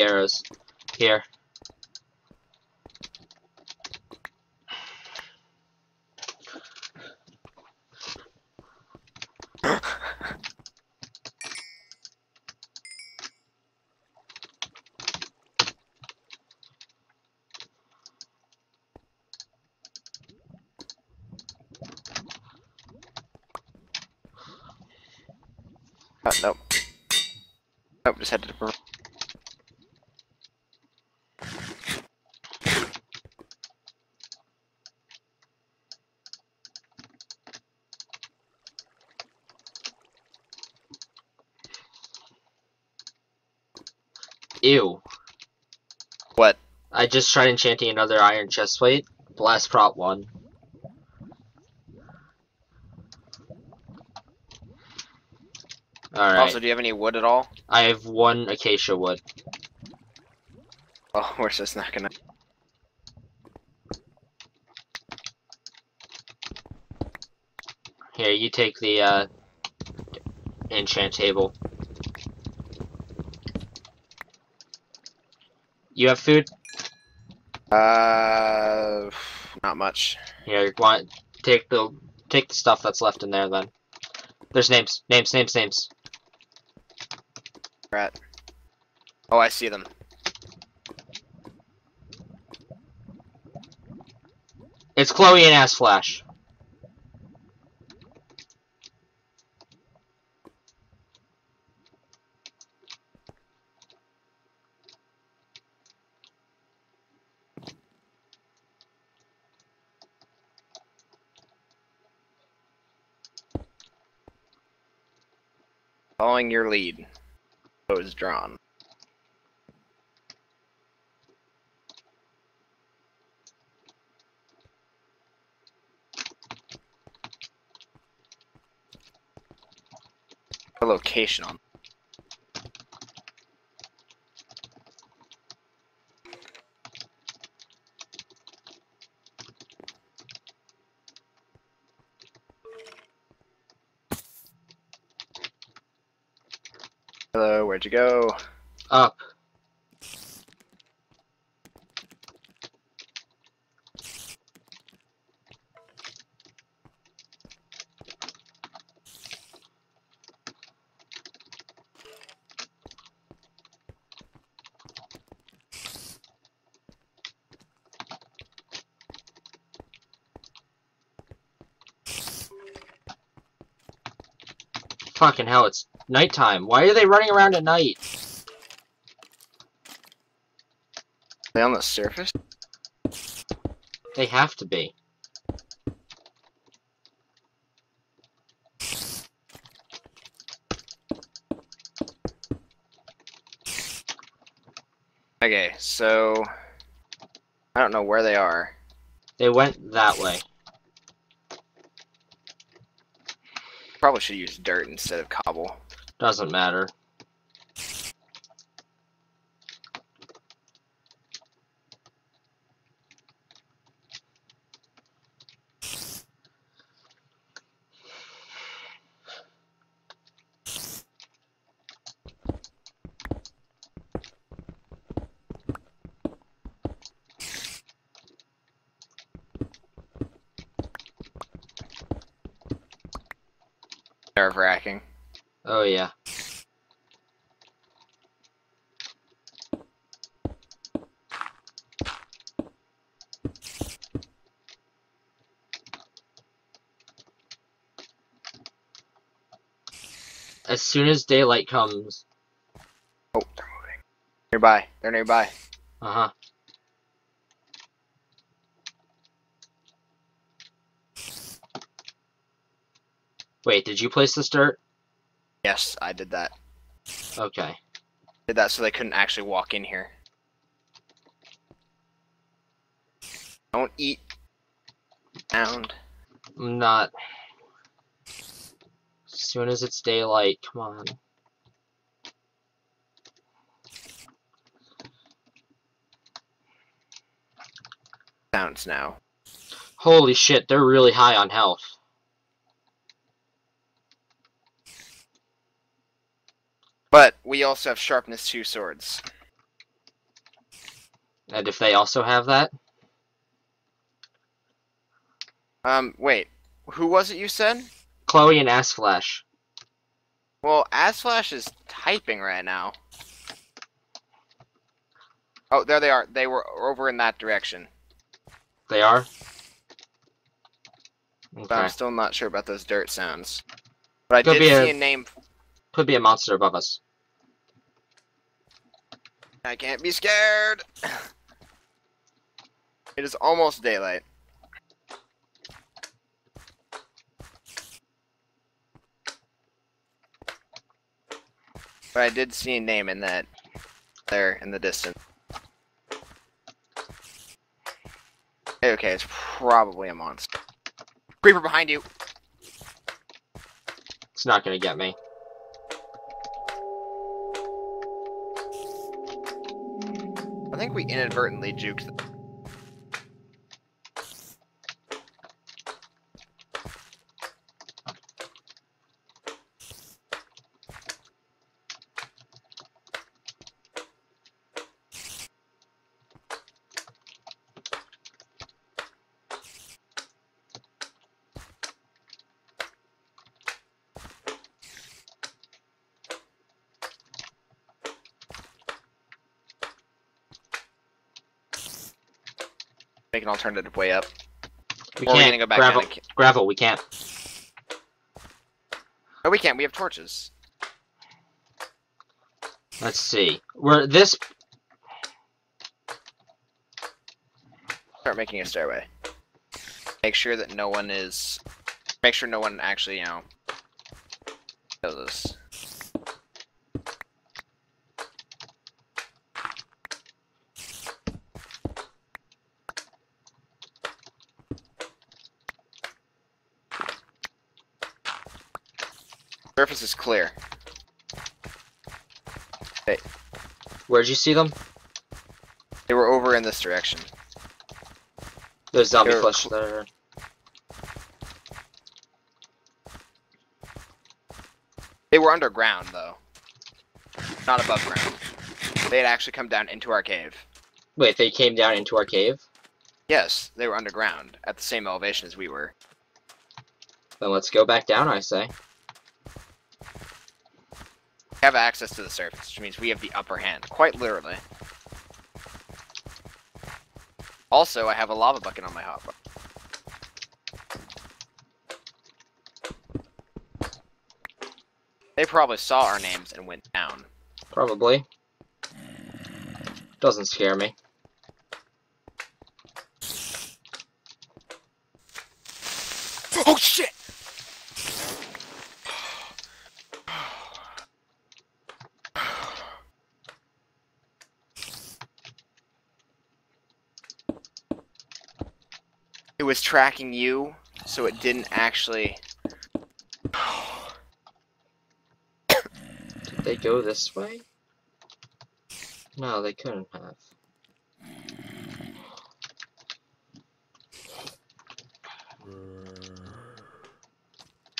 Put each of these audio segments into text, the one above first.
arrows. Here. Oh, nope. Nope, just headed to Ew. What? I just tried enchanting another iron chest plate. Blast Prot one. Alright. Also, do you have any wood at all? I have one acacia wood. Oh, we're just not gonna. Here, you take the uh, enchant table. You have food? Uh, not much. Yeah, you want take the take the stuff that's left in there then. There's names, names, names, names. Rat. Oh, I see them. It's Chloe and Ass Flash. Following your lead. Bow is drawn. A location on. Where'd you go? Up. Fucking hell, it's nighttime. Why are they running around at night? They on the surface? They have to be. Okay, so I don't know where they are. They went that way. Probably should use dirt instead of cobble. Doesn't matter. Nerve wracking. Oh yeah. As soon as daylight comes, Oh, they're moving. Nearby. They're nearby. uh-huh. Wait, did you place this dirt? Yes, I did that. Okay. Did that so they couldn't actually walk in here. Don't eat. Pound. I'm not. As soon as it's daylight, come on. Sounds now. Holy shit, they're really high on health. But we also have sharpness two swords. And if they also have that, Um, wait. Who was it you said? Chloe and Ass Flash. Well, Asflash is typing right now. Oh, there they are. They were over in that direction. They are? But I'm still not sure about those dirt sounds. But I Could did see a- a name. Could be a monster above us. I can't be scared. It is almost daylight. But I did see a name in that there in the distance. Okay, it's probably a monster. Creeper behind you. It's not gonna get me. Think we inadvertently juked. them. Make an alternative way up. We Or can't. go back gravel, gravel, we can't. Oh, we can't. We have torches. Let's see. We're this. Start making a stairway. Make sure that no one is. Make sure no one actually, you know, does this. Surface is clear. Hey. Where'd you see them? They were over in this direction. There's zombie flesh there. They were underground, though. Not above ground. They had actually come down into our cave. Wait, they came down into our cave? Yes, they were underground, at the same elevation as we were. Then let's go back down, I say. We have access to the surface, which means we have the upper hand, quite literally. Also, I have a lava bucket on my hotbar. They probably saw our names and went down. Probably. Doesn't scare me. Oh shit! It was tracking you, so it didn't actually. Did they go this way? No, they couldn't have.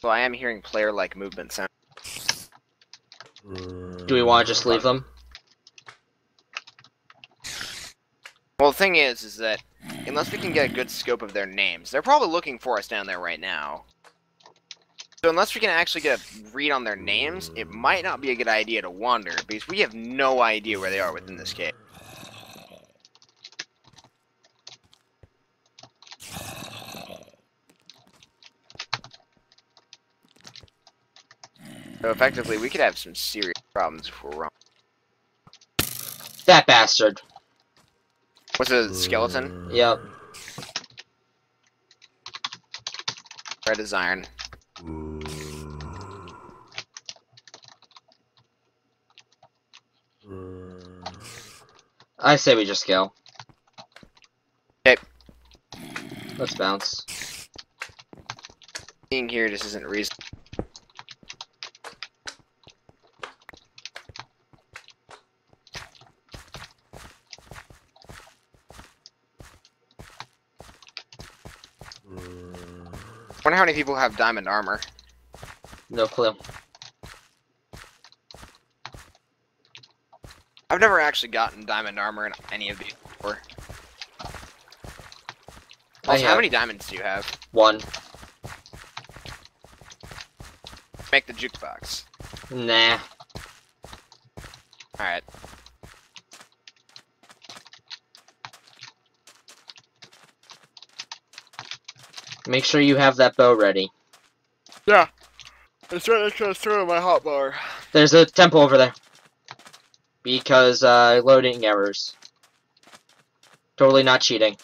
Well, I am hearing player-like movement sound. Do we want to just leave them? Well, the thing is, is that unless we can get a good scope of their names, they're probably looking for us down there right now. So unless we can actually get a read on their names, it might not be a good idea to wander, because we have no idea where they are within this cave. So effectively, we could have some serious problems if we're wrong. That bastard. What's a skeleton? Yep. Red is iron. I say we just go. Okay. Let's bounce. Being here just isn't reason. Wonder how many people have diamond armor. No clue. I've never actually gotten diamond armor in any of these. for. I Also, how many diamonds do you have? one. Make the jukebox. Nah. Alright. Make sure you have that bow ready. Yeah. It's right next to the store my hot bar. There's a temple over there. Because, uh, loading errors. Totally not cheating.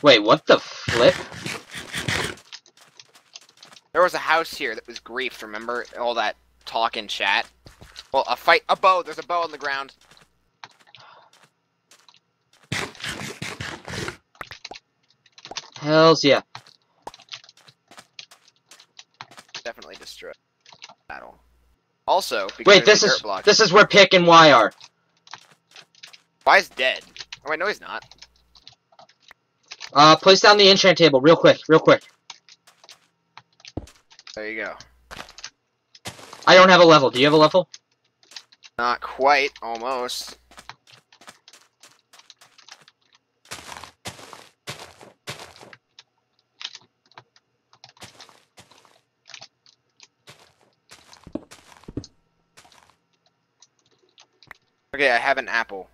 Wait, what the flip? There was a house here that was griefed, remember? All that talk in chat. Well, a fight, a bow, there's a bow on the ground. Hells yeah. Definitely destroy battle. Also, because Wait, this is block. this is where Pick and Y are. Y is dead? Oh wait, no he's not. Uh, place down the enchant table real quick, real quick. There you go. I don't have a level. Do you have a level? Not quite, almost. Okay, I have an apple.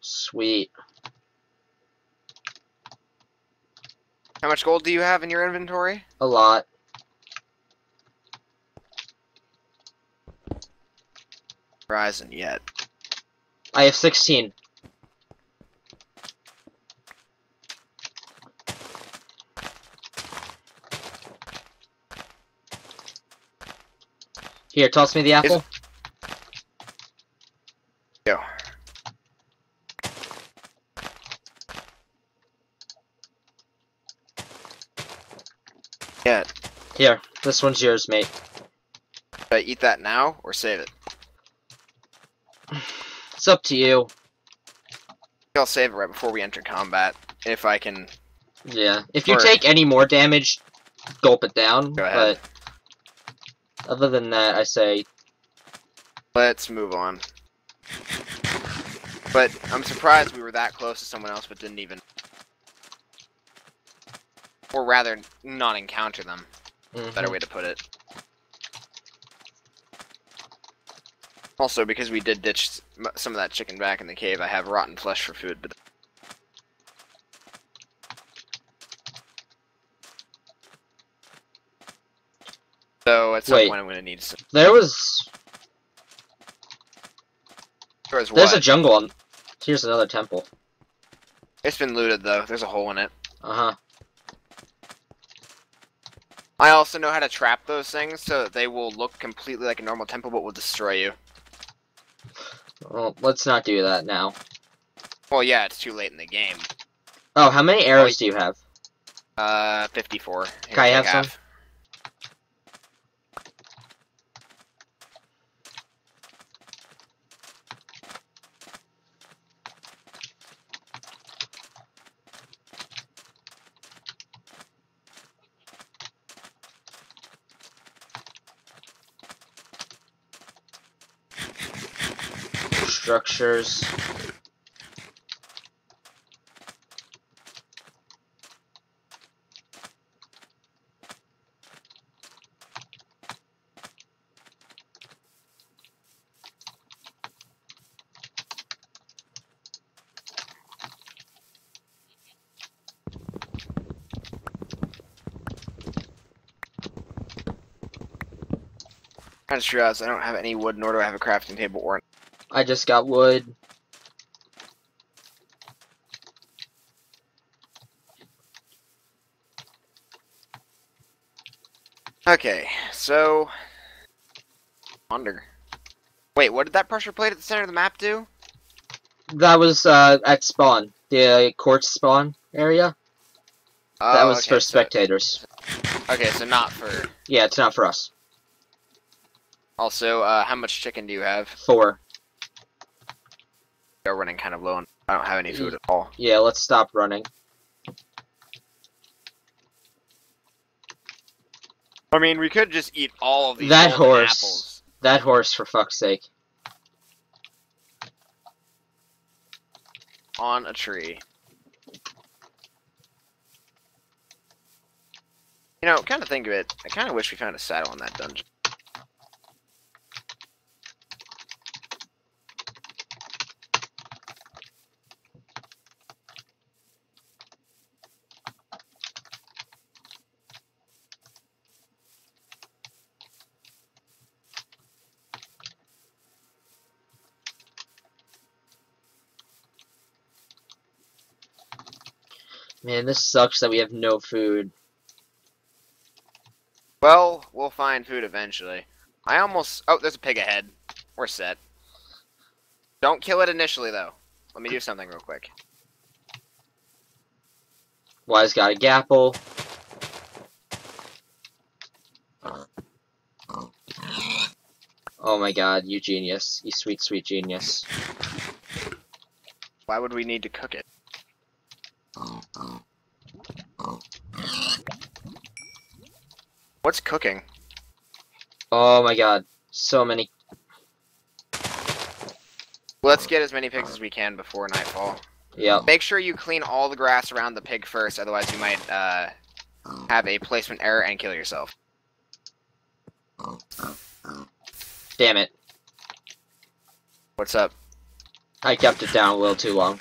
Sweet. How much gold do you have in your inventory? A lot. Horizon yet. I have 16. Here, toss me the apple. Go. Yeah, Here, this one's yours, mate. should I eat that now or save it? It's up to you. I'll save it right before we enter combat. If I can. Yeah. If you Or- take any more damage, gulp it down. Go ahead. But other than that, I say Let's move on. But I'm surprised we were that close to someone else but didn't even. Or rather, not encounter them. Mhm. Better way to put it. Also, because we did ditch some of that chicken back in the cave, I have rotten flesh for food. But so at some Wait. point, I'm gonna need some. There was There's there's what? a jungle on. Here's another temple. It's been looted though. There's a hole in it. Uh huh. I also know how to trap those things so that they will look completely like a normal temple, but will destroy you. Well, let's not do that now. Well, yeah, it's too late in the game. Oh, how many arrows do you have? Uh, 54. Can I have some? half. Structures. I just realized I don't have any wood, nor do I have a crafting table or. I just got wood. Okay, so. Wonder. Wait, what did that pressure plate at the center of the map do? That was uh, at spawn, the quartz spawn area. That Oh, was okay, for so- spectators. okay, so not for. Yeah, it's not for us. Also, uh, how much chicken do you have? Four are running kind of low and I don't have any food at all. Yeah, let's stop running. I mean, we could just eat all of these that horse, apples. That horse, for fuck's sake. On a tree. You know, kind of think of it, I kind of wish we found a saddle in that dungeon. Man, this sucks that we have no food. Well, we'll find food eventually. I almost... Oh, there's a pig ahead. We're set. Don't kill it initially, though. Let me do something real quick. Wise got a gapple. Oh my god, you genius. You sweet, sweet genius. Why would we need to cook it? What's cooking? Oh my god. So many. Let's get as many pigs as we can before nightfall. Yep. Make sure you clean all the grass around the pig first, otherwise you might uh, have a placement error and kill yourself. Damn it. What's up? I kept it down a little too long.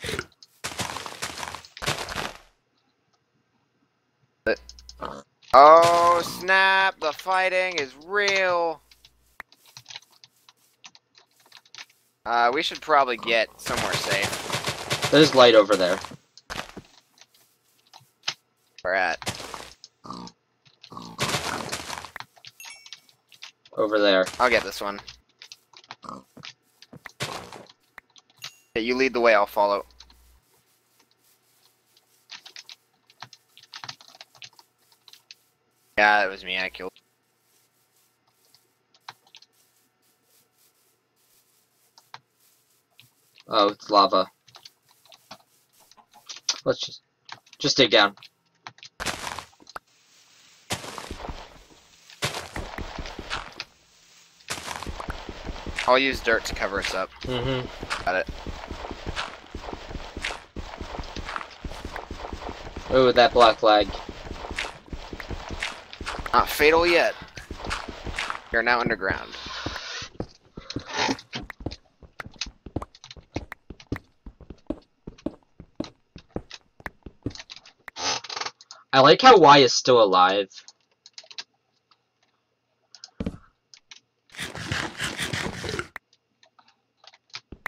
Oh snap! The fighting is real. Uh, we should probably get somewhere safe. There's light over there. We're at. Over there. I'll get this one. Okay, you lead the way. I'll follow. Yeah, it was me. I killed. Oh, it's lava. Let's just just dig down. I'll use dirt to cover us up. Mm-hmm. Got it. Ooh, that black flag. Not fatal yet. You're now underground. I like how Y is still alive.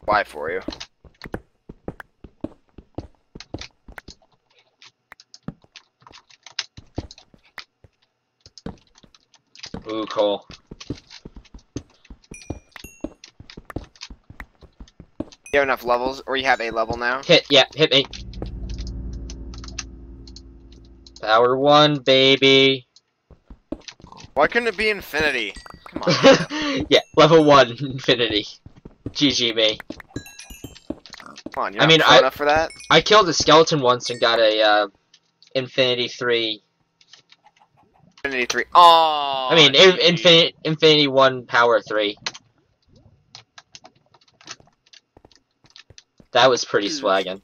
Why for you? Ooh, cool. You have enough levels, or you have a level now? Hit, yeah, hit me. Power one, baby. Why couldn't it be infinity? Come on, yeah, level one, infinity. GG me. come on. You're I not mean, I- enough for that. I killed a skeleton once and got a uh, infinity three. Infinity three. Oh. I mean, in, infinity infinity one power three. That was pretty swaggin'.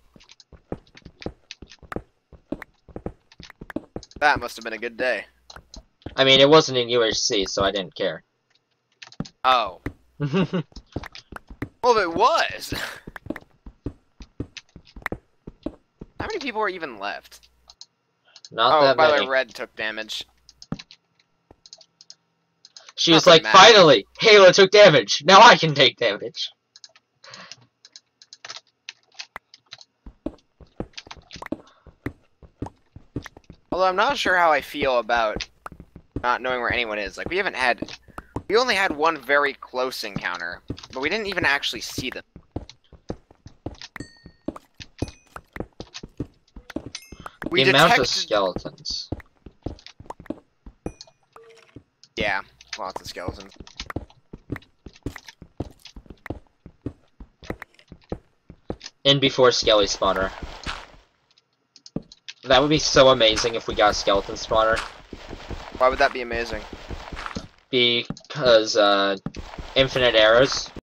That must have been a good day. I mean, it wasn't in UHC, so I didn't care. Oh. Well, it was. How many people were even left? Not oh, that by the way, Red took damage. She was like, matters. finally, Halo took damage. Now I can take damage. Although I'm not sure how I feel about not knowing where anyone is. Like we haven't had, we only had one very close encounter, but we didn't even actually see them. We the amount of skeletons. yeah, lots of skeletons. In before Skelly spawner. That would be so amazing if we got a skeleton spawner. Why would that be amazing? Because, uh, infinite arrows.